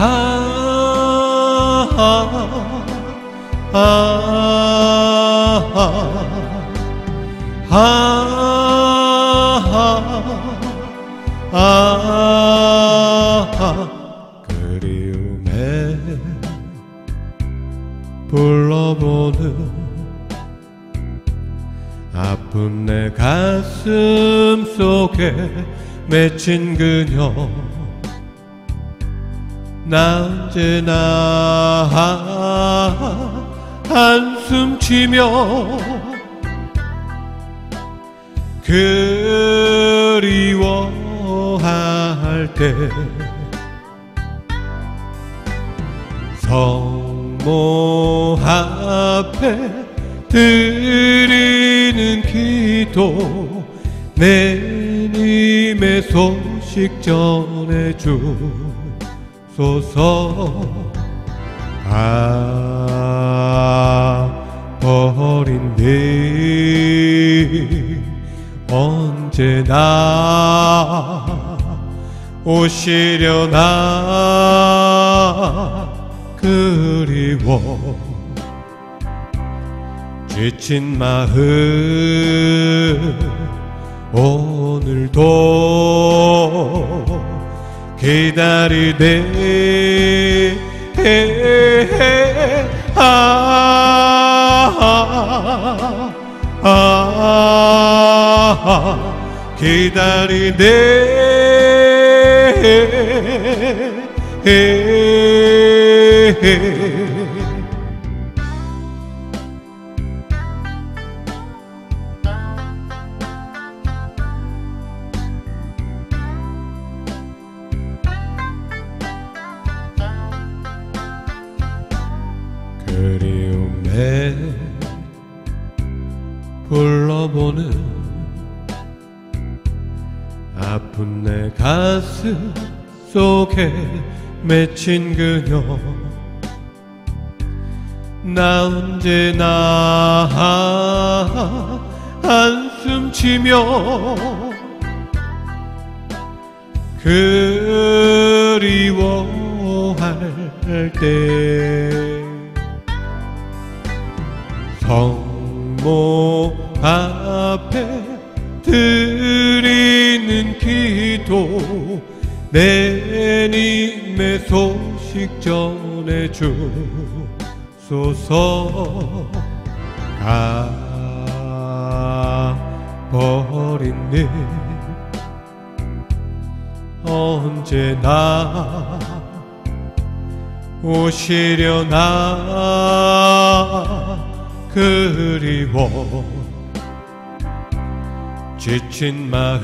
아, 아, 아, 아, 아, 아, 그리움에 불러보는 아픈 내 가슴 속에 맺힌 그녀 나 언제나 한숨 치며 그리워할 때 성모 앞에 드리는 기도 내 님의 소식 전해 주 소서. 아네 언제나 오시려나 그리워. 지친 마음 오늘도 기다리네. 아, 아, 아, 기다리네 불러보는 아픈 내 가슴 속에 맺힌 그녀. 나 언제나 한숨 치며 그리워할 때 성 모 앞에 드리는 기도 내 님의 소식 전해 주소서. 가버린 일 언제나 오시려나 그리워 지친 마음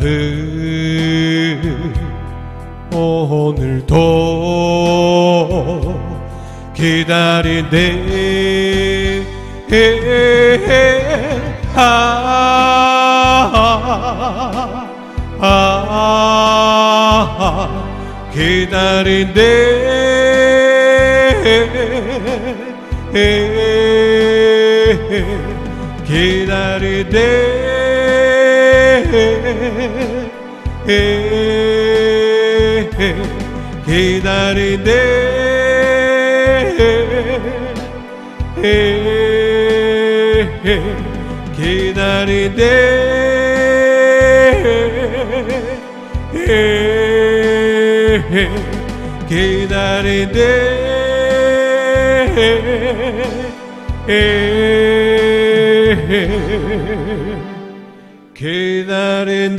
오늘도 기다리네. 아, 아, 아, 기다리네 기다리네 기다리 quedaré en